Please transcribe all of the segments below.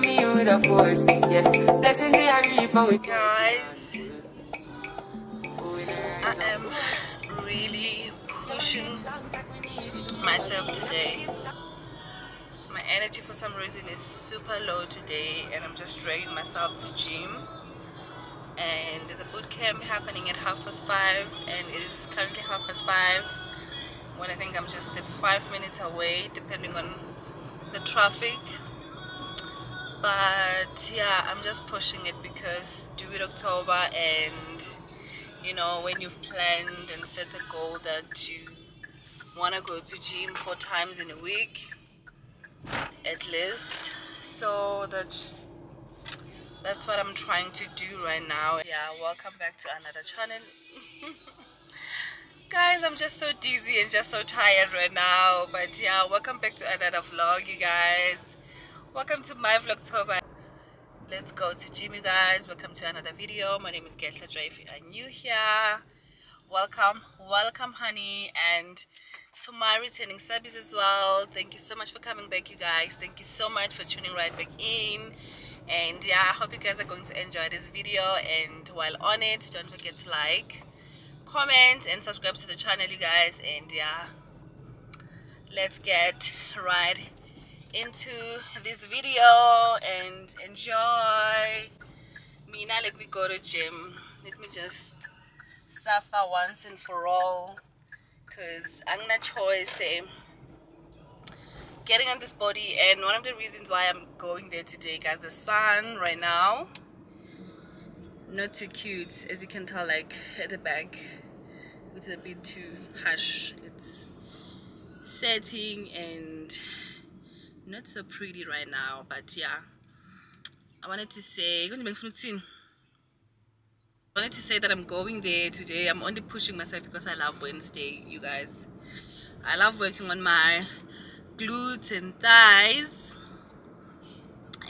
We with a force. Yeah. Blessing the reaper with guys i am really pushing myself today my energy for some reason is super low today and i'm just dragging myself to gym and there's a boot camp happening at half past five and it is currently half past five when i think i'm just five minutes away depending on the traffic but yeah i'm just pushing it because due it october and you know when you've planned and set the goal that you want to go to gym four times in a week at least. So that's that's what i'm trying to do right now. Yeah welcome back to another channel. Guys i'm just so dizzy and just so tired right now. But yeah welcome back to another vlog you guys welcome to my vlogtober. Let's go to gym you guys. Welcome to another video. My name is Getla Dre if you are new here. Welcome welcome honey. And to my returning subbies as well thank you so much for coming back you guys. Thank you so much for tuning right back in. And yeah i hope you guys are going to enjoy this video. And while on it don't forget to like comment and subscribe to the channel you guys. And yeah let's get right into this video and enjoy. Mina let me go to gym. Let me just suffer once and for all because i'm not choice getting on this body and one of the reasons why i'm going there today guys the sun right now not too cute as you can tell like at the back. It's a bit too harsh. It's setting and not so pretty right now but yeah. I wanted to say I wanted to say that i'm going there today. I'm only pushing myself because i love wednesday you guys. I love working on my glutes and thighs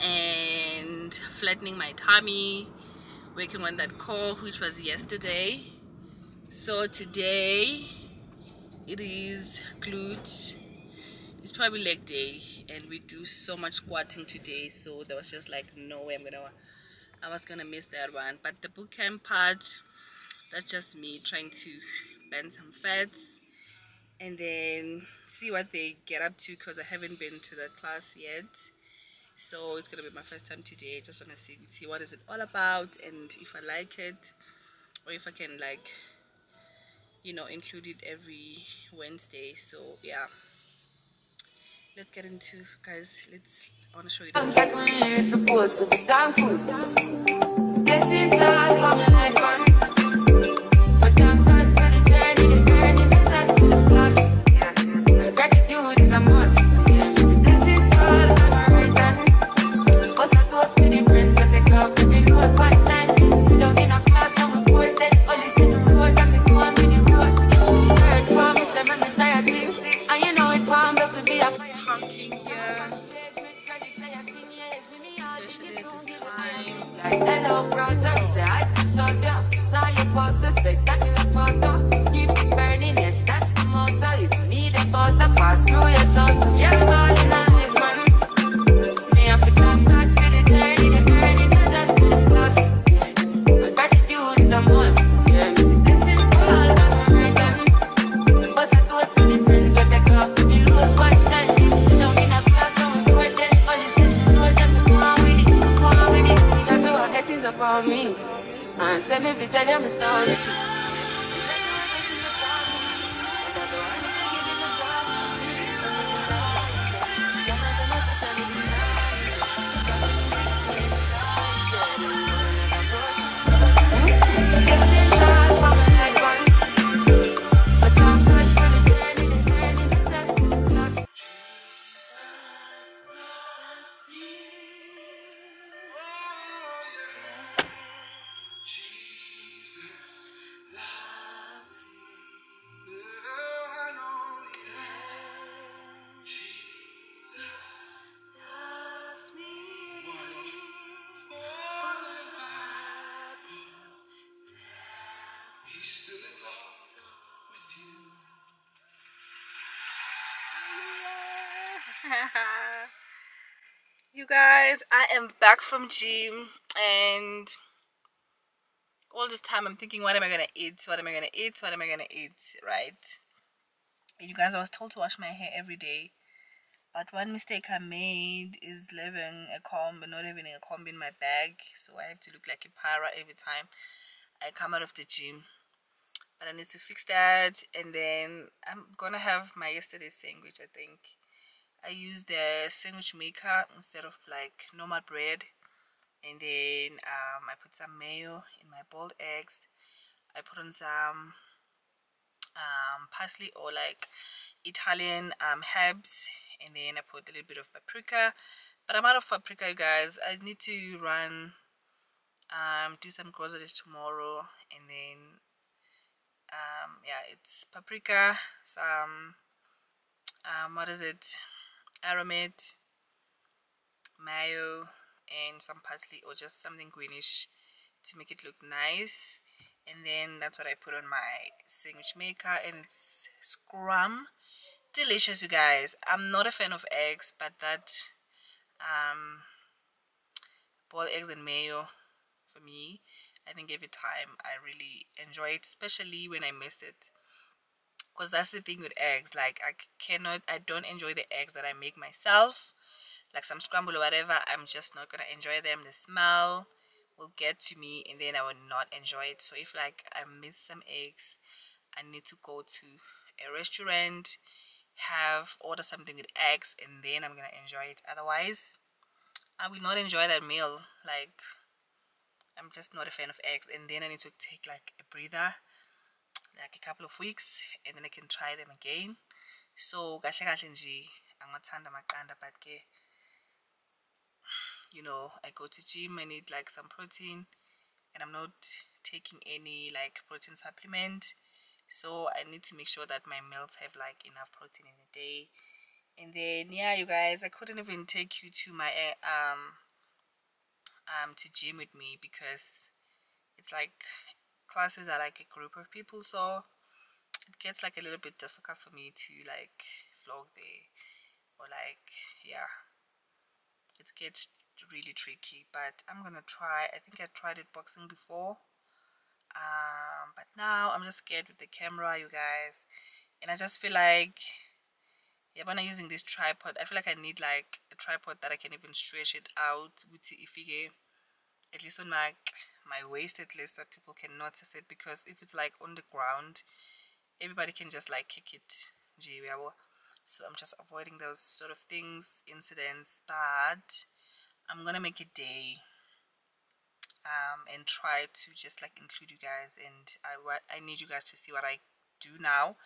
and flattening my tummy working on that core which was yesterday. So today it is glute it's probably leg day and we do so much squatting today so there was just like no way i'm gonna i was gonna miss that one. But the boot camp part that's just me trying to burn some fats and then see what they get up to because i haven't been to that class yet. So it's gonna be my first time today. Just want to see see what is it all about and if i like it or if i can like you know include it every wednesday. So yeah let's get into guys let's i want to show you this brother say I saw you saw you post spectacular you guys, I am back from gym and all this time I'm thinking what am I gonna eat? What am I gonna eat? What am I gonna eat? Right? You guys I was told to wash my hair every day. But one mistake I made is leaving a comb not having a comb in my bag. So I have to look like a para every time I come out of the gym. But I need to fix that and then I'm gonna have my yesterday's sandwich I think. I use the sandwich maker instead of like normal bread. And then um, I put some mayo in my boiled eggs. I put on some um, parsley or like Italian um, herbs. And then I put a little bit of paprika. But I'm out of paprika you guys. I need to run um, do some groceries tomorrow. And then um, yeah it's paprika some um, what is it aromat mayo and some parsley or just something greenish to make it look nice. And then that's what I put on my sandwich maker and it's scrum. Delicious you guys. I'm not a fan of eggs but that um, boiled eggs and mayo for me I think every time I really enjoy it especially when I miss it because that's the thing with eggs like I cannot I don't enjoy the eggs that I make myself. Like some scramble or whatever I'm just not gonna enjoy them. The smell will get to me and then I will not enjoy it. So if like I miss some eggs I need to go to a restaurant have order something with eggs and then I'm gonna enjoy it. Otherwise I will not enjoy that meal. Like I'm just not a fan of eggs. And then I need to take like a breather like a couple of weeks and then I can try them again. So kahle kahle nje angathanda amaqanda but ke you know I go to gym I need like some protein and I'm not taking any like protein supplement. So I need to make sure that my meals have like enough protein in a day. And then yeah you guys I couldn't even take you to my um um to gym with me because it's like classes are like a group of people so it gets like a little bit difficult for me to like vlog there or like yeah. It gets really tricky but I'm gonna try. I think I tried it boxing before um, but now I'm just scared with the camera you guys. And I just feel like yeah when I'm using this tripod I feel like I need like a tripod that I can even stretch it out with if you at least on my my waist at least that people can notice it because if it's like on the ground everybody can just like kick it. So I'm just avoiding those sort of things incidents but I'm gonna make a day um, and try to just like include you guys and I, I need you guys to see what I do now.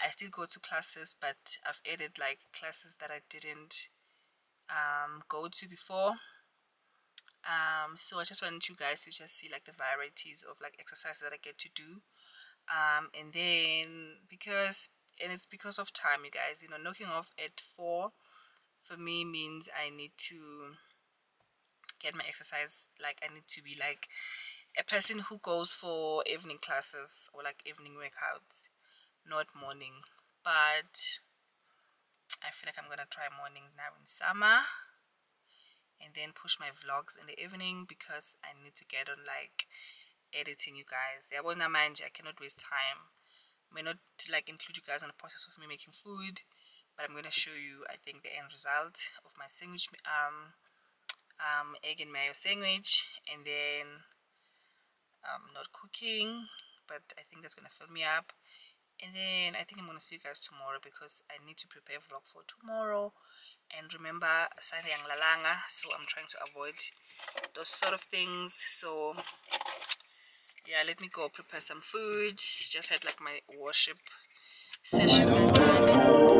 I still go to classes but I've added like classes that I didn't um, go to before um, so I just want you guys to just see like the varieties of like exercises that I get to do. Um, and then because and it's because of time you guys you know knocking off at 4 for me means I need to get my exercise like I need to be like a person who goes for evening classes or like evening workouts not morning. But I feel like I'm gonna try mornings now in summer and then push my vlogs in the evening because I need to get on like editing you guys. Well mind I cannot waste time. May not like include you guys in the process of me making food but I'm gonna show you I think the end result of my sandwich um um, egg and mayo sandwich and then um, not cooking but I think that's gonna fill me up and then I think I'm gonna see you guys tomorrow because I need to prepare vlog for tomorrow. And remember Sunday Lalanga so I'm trying to avoid those sort of things. So yeah let me go prepare some food. Just had like my worship session oh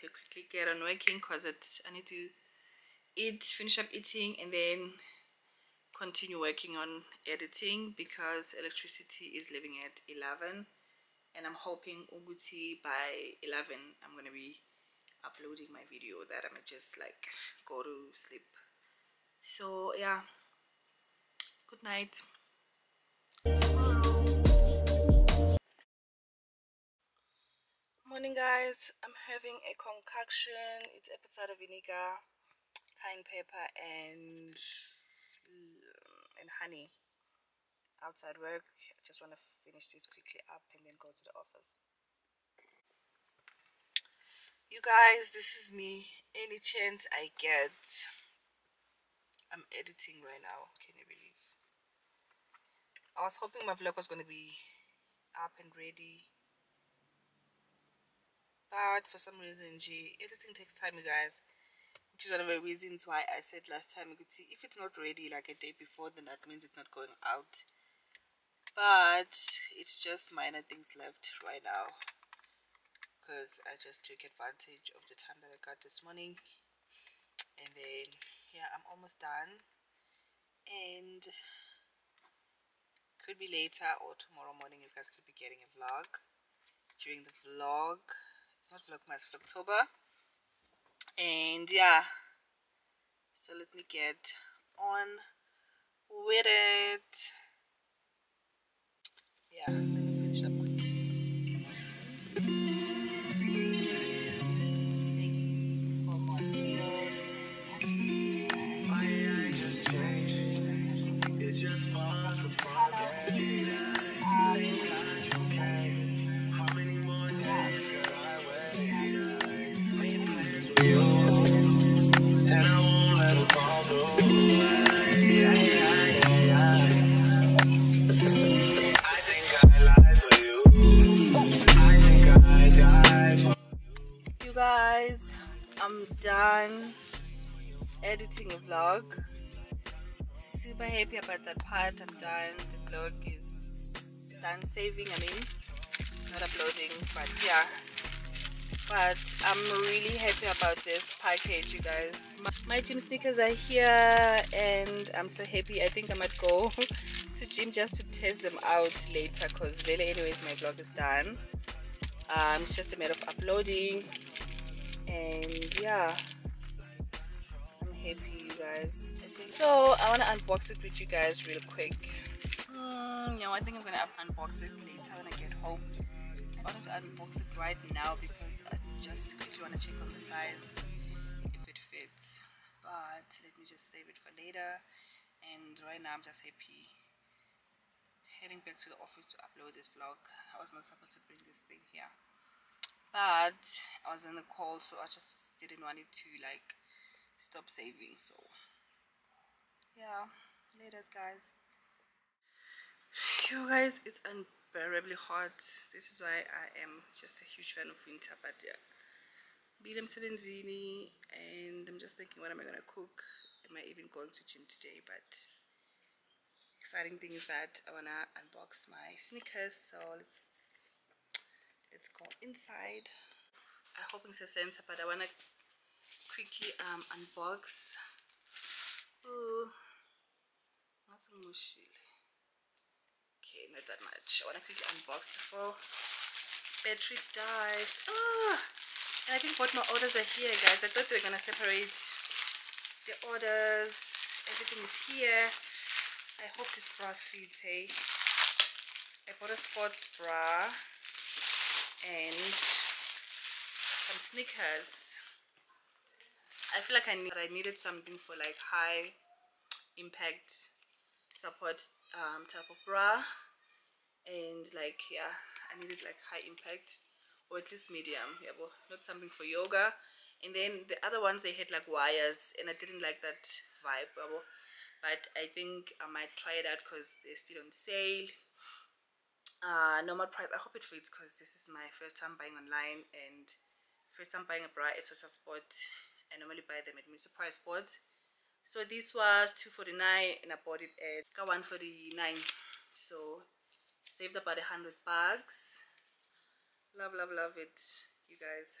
to quickly get on working because i need to eat finish up eating and then continue working on editing because electricity is leaving at 11 and i'm hoping uguti by 11 i'm gonna be uploading my video that i'm just like go to sleep. So yeah. Good night morning guys. I'm having a concoction. It's apple cider vinegar cayenne pepper and and honey. Outside work. I just want to finish this quickly up and then go to the office. You guys this is me. Any chance i get? I'm editing right now. Can you believe? I was hoping my vlog was going to be up and ready but for some reason g. Editing takes time you guys which is one of the reasons why i said last time you could see if it's not ready like a day before then that means it's not going out. But it's just minor things left right now because I just took advantage of the time that I got this morning. And then yeah I'm almost done. And could be later or tomorrow morning you guys could be getting a vlog. During the vlog it's not vlogmas vlogtober and yeah so let me get on with it. Yeah done. Editing a vlog. Super happy about that part i'm done. The vlog is done saving i mean not uploading but yeah. But i'm really happy about this package you guys. My, my gym sneakers are here and i'm so happy. I think i might go to gym just to test them out later because really anyways my vlog is done. Um, it's just a matter of uploading and yeah i'm happy you guys. I think so i want to unbox it with you guys real quick. Mm, no i think i'm gonna unbox it later when i get home. I wanted to unbox it right now because i just quickly want to check on the size if it fits. But let me just save it for later. And right now i'm just happy. Heading back to the office to upload this vlog. I was not supposed to bring this thing here but i was in the call so i just didn't want it to like stop saving so yeah. Later guys. You guys it's unbearably hot. This is why i am just a huge fan of winter but yeah. Bilem Sebenzini and I'm just thinking what am I gonna cook? Am I even going to gym today? But exciting thing is that I wanna unbox my sneakers so let's let's go inside. I hope it's a center but I wanna quickly um unbox. Ooh, not so mushil okay not that much. I wanna quickly unbox before battery dies. Oh and I think what my orders are here guys. I thought they were gonna separate the orders. Everything is here. I hope this bra fits hey. I bought a sports bra and some sneakers. I feel like I, need, I needed something for like high impact support um, type of bra. And like yeah I needed like high impact or at least medium yeah well not something for yoga. And then the other ones they had like wires and I didn't like that vibe but I think I might try it out because they're still on sale uh, normal price I hope it fits because this is my first time buying online and first time buying a bra at Total Sport I normally buy them at Mr. Price Sports. So this was 249 and I bought it at 149. So saved about a hundred bucks. Love, love, love it, you guys.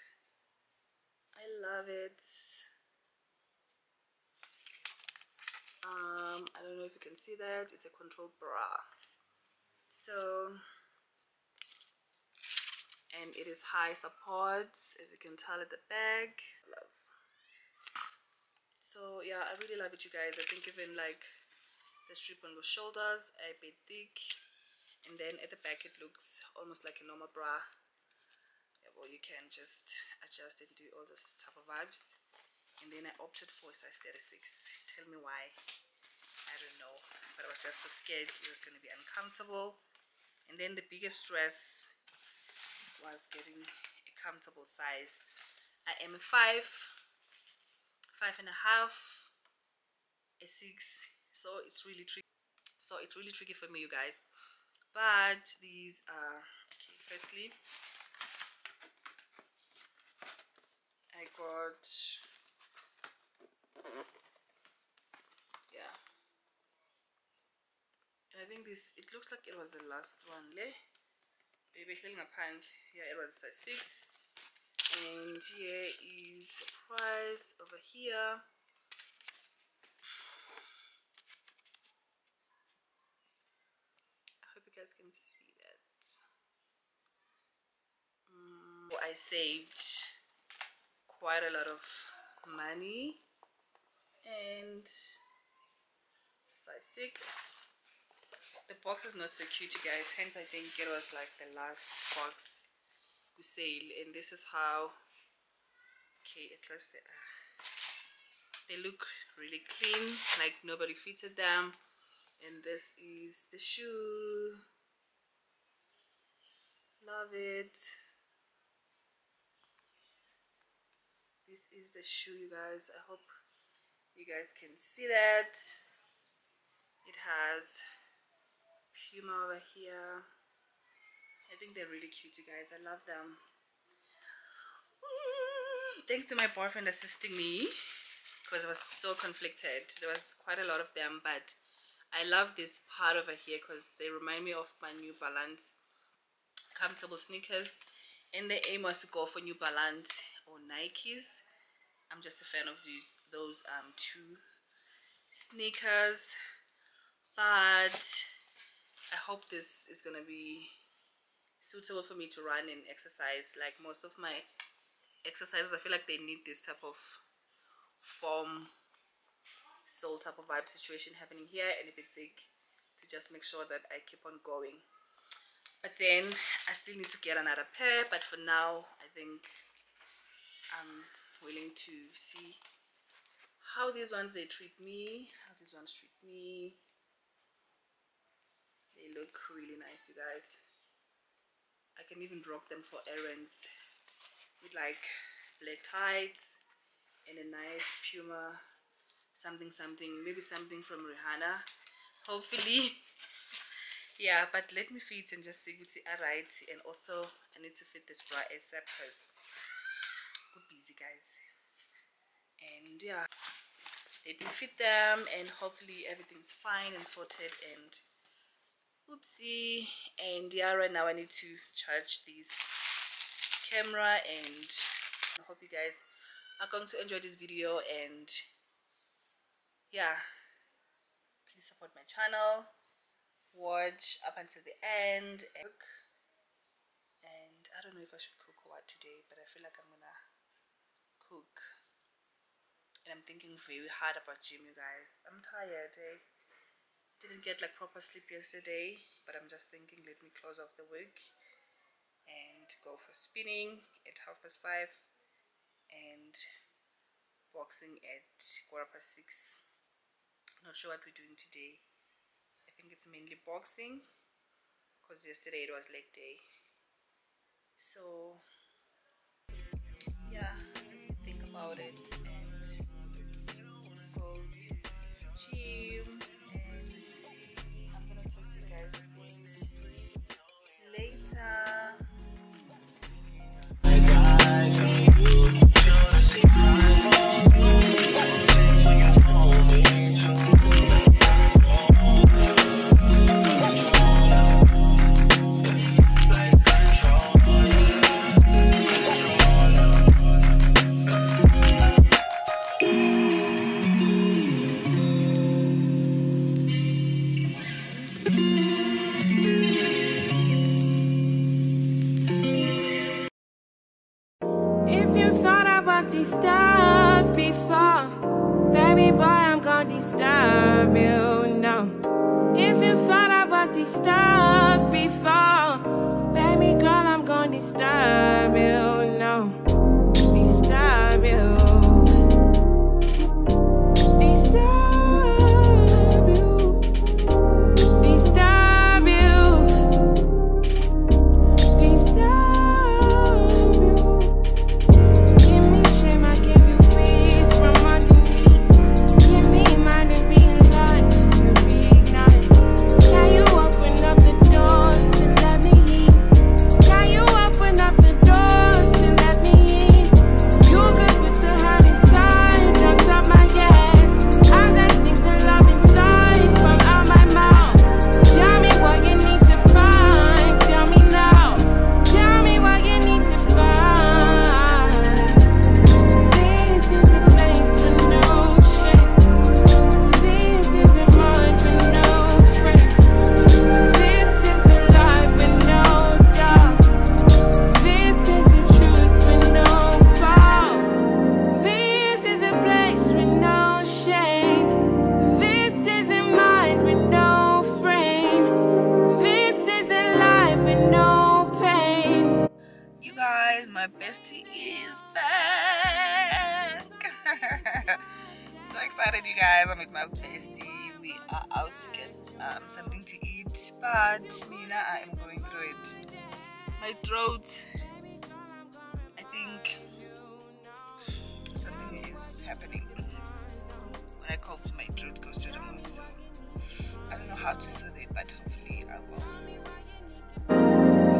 I love it. Um, I don't know if you can see that. It's a control bra. So and it is high supports as you can tell at the back. Love so yeah i really love it you guys. I think even like the strip on the shoulders a bit thick and then at the back it looks almost like a normal bra. Yeah, well you can just adjust and do all those type of vibes. And then i opted for a size 36 tell me why. I don't know. But i was just so scared it was going to be uncomfortable and then the biggest dress was getting a comfortable size. I am a five, five and a half, a six, so it's really tricky. So it's really tricky for me, you guys. But these are okay. Firstly, I got yeah. I think this it looks like it was the last one, le? Bebehleli ngaphandle. Here it was size 6 and here is the price over here. I hope you guys can see that. Mm, I saved quite a lot of money. And size 6 the box is not so cute you guys. Hence i think it was like the last box to sale. And this is how okay at least they, uh, they look really clean. Like nobody fitted them. And this is the shoe. Love it. This is the shoe you guys. I hope you guys can see that. It has Puma over here. I think they're really cute, you guys. I love them. Thanks to my boyfriend assisting me because I was so conflicted. There was quite a lot of them, but I love this part over here because they remind me of my New Balance comfortable sneakers. And the aim was to go for New Balance or Nikes. I'm just a fan of these those um two sneakers. But I hope this is gonna be suitable for me to run and exercise. Like most of my exercises I feel like they need this type of form soul type of vibe situation happening here and a bit big to just make sure that I keep on going. But then I still need to get another pair but for now I think I'm willing to see how these ones they treat me how these ones treat me they look really nice you guys. I can even rock them for errands with like black tights and a nice Puma something something maybe something from Rihanna hopefully. Yeah but let me fit and just see it alright and also I need to fit this bra ASAP because I'm busy guys. And yeah let me fit them and hopefully everything's fine and sorted and oopsie. And yeah right now i need to charge this camera and i hope you guys are going to enjoy this video and yeah please support my channel. Watch up until the end and i don't know if i should cook or what today but i feel like i'm gonna cook. And i'm thinking very hard about gym you guys. I'm tired eh? Didn't get like proper sleep yesterday but i'm just thinking let me close off the week and go for spinning at half past five and boxing at quarter past six. Not sure what we're doing today. I think it's mainly boxing because yesterday it was leg day. So yeah think about it and my bestie is back. so excited, you guys. I'm with my bestie. We are out to get um, something to eat, but Mina, I am going through it. My throat, I think something is happening. When I cough, my throat goes to the moon, so I don't know how to soothe it, but hopefully I will.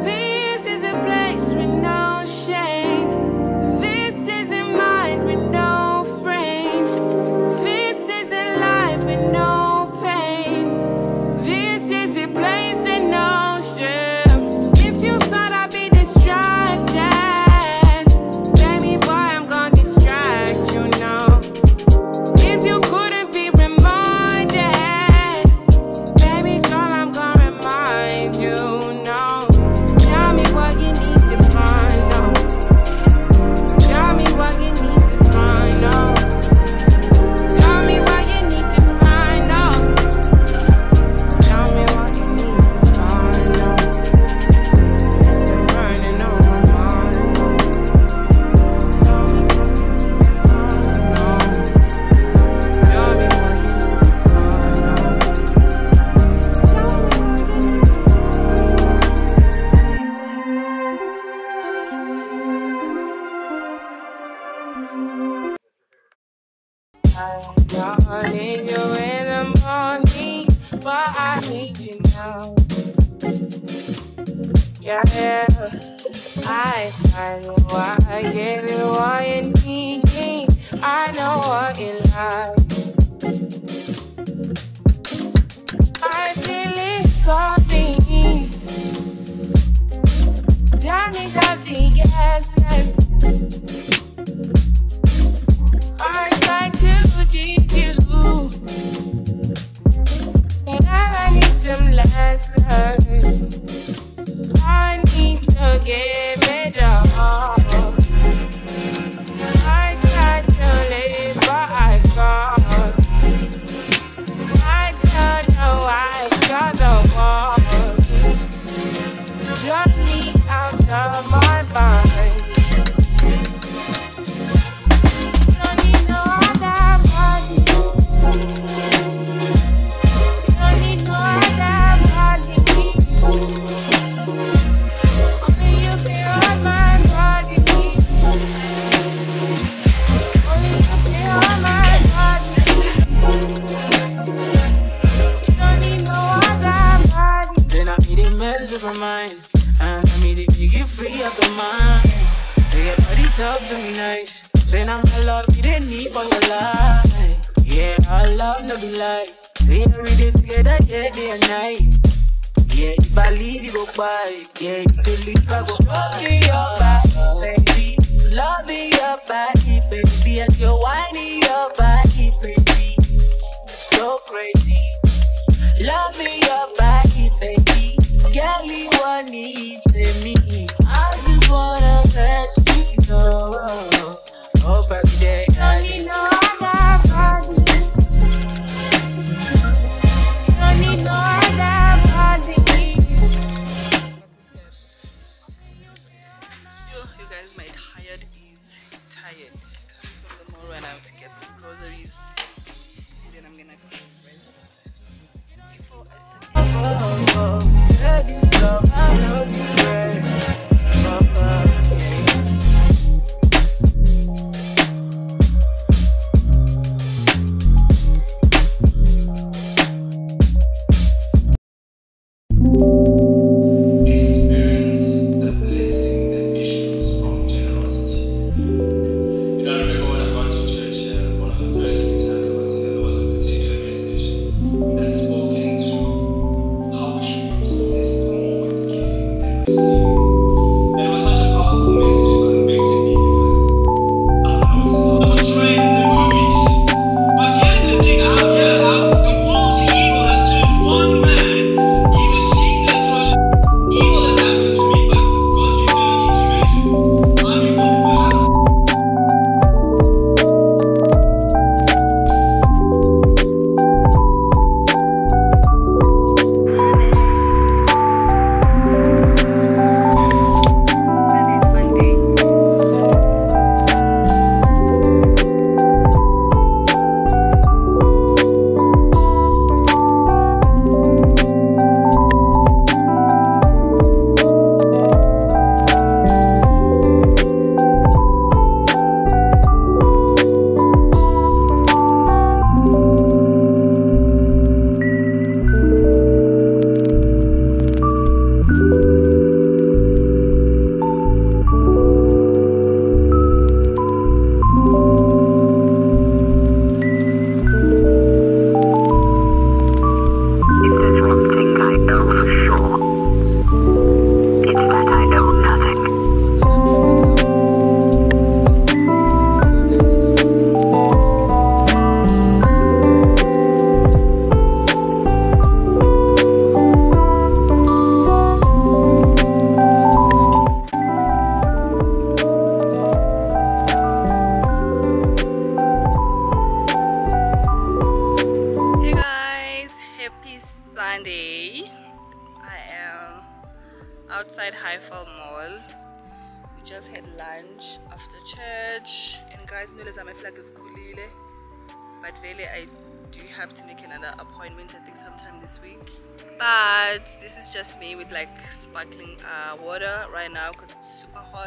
This is the place shame. Know I gave why you need me. I know what you like. I feel it for me. Tell me the yes.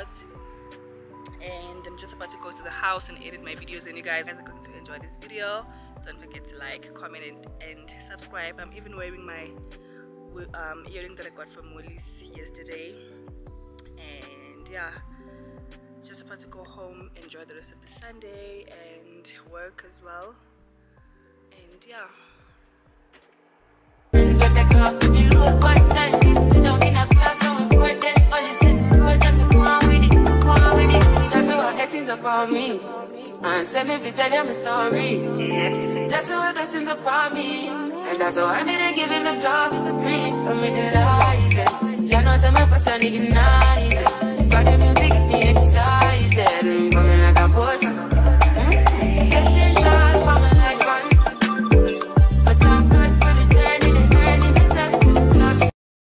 Hot and I'm just about to go to the house and edit my videos and you guys are going to enjoy this video. Don't forget to like comment and, and subscribe. I'm even wearing my um, earring that I got from Woolies yesterday. And yeah just about to go home enjoy the rest of the Sunday and work as well. And yeah blessings upon me. And send me if tell I'm sorry. Joshua blessings upon me. And that's why I'm here to give him the glory. I'm in delighted. Jah know I'm a person ignited. But the music me excited. I'm coming